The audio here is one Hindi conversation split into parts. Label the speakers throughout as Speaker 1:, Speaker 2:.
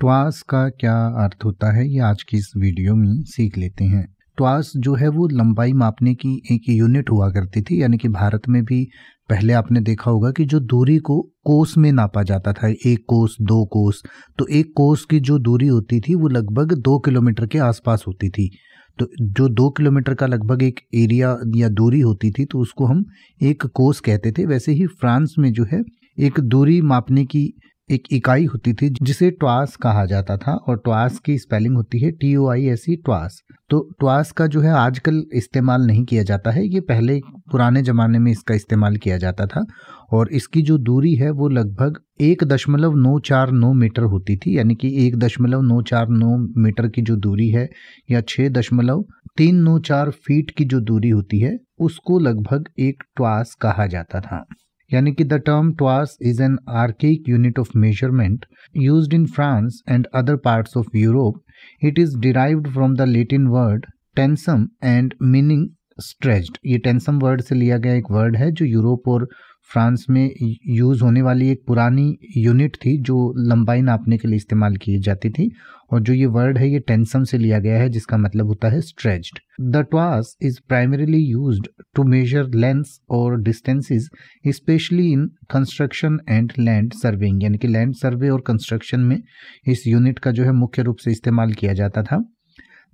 Speaker 1: ट्वास का क्या अर्थ होता है, ये आज की इस वीडियो में सीख लेते हैं। ट्वास जो है वो लंबाई मापने की एक यूनिट हुआ करती थी, यानी कि भारत में भी पहले आपने देखा होगा कि जो दूरी को कोस में नापा जाता था, एक कोस, दो कोस तो एक कोस की जो दूरी होती थी वो लगभग दो किलोमीटर के आसपास होती थी। तो जो दो किलोमीटर का लगभग एक एरिया या दूरी होती थी तो उसको हम एक कोस कहते थे। वैसे ही फ्रांस में जो है एक दूरी मापने की एक इकाई होती थी, जिसे ट्वास कहा जाता था, और ट्वास की स्पेलिंग होती है T O I S E ट्वास। तो ट्वास का जो है आजकल इस्तेमाल नहीं किया जाता है, ये पहले पुराने ज़माने में इसका इस्तेमाल किया जाता था, और इसकी जो दूरी है वो लगभग एक दशमलव नौ चार नौ मीटर होती थी, यानी कि एक दशमलव नौ चार नौ मीटर की जो दूरी है, या छः दशमलव तीन नौ चार फीट की जो दूरी होती है, उसको लगभग एक ट्वास कहा जाता था। Yaniki, the term toise is an archaic unit of measurement used in France and other parts of Europe. It is derived from the Latin word tensum and meaning stretched ये टेंसम वर्ड से लिया गया एक वर्ड है जो यूरोप और फ्रांस में यूज़ होने वाली एक पुरानी यूनिट थी जो लंबाई नापने के लिए इस्तेमाल की जाती थी और जो ये वर्ड है ये टेंसम से लिया गया है जिसका मतलब होता है stretched the toise is primarily use to measure lengths और distances especially in construction and land surveying यानी कि लैंड सर्वे और कंस्ट्रक्शन में इस यूनिट का जो है मुख्य रूप से इस्तेमाल किया जाता था।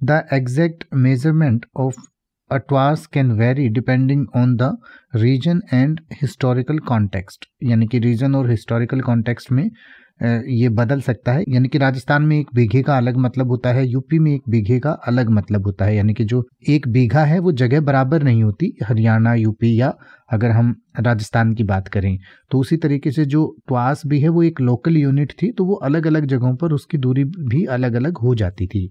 Speaker 1: The exact measurement of a can vary depending on the region and historical context. यानी कि रीजन और हिस्टोरिकल कॉन्टेक्स्ट में ये बदल सकता है। यानी कि राजस्थान में एक बीघे का अलग मतलब होता है, यूपी में एक बीघे का अलग मतलब होता है। यानी कि जो एक बीघा है, वो जगह बराबर नहीं होती, हरियाणा, यूपी या अगर हम राजस्थान की बात करें। तो उसी तरीके से जो ट्वास भी है, वो एक लोकल यूनिट थी तो वो अलग अलग जगहों पर उसकी दूरी भी अलग अलग हो जाती थी।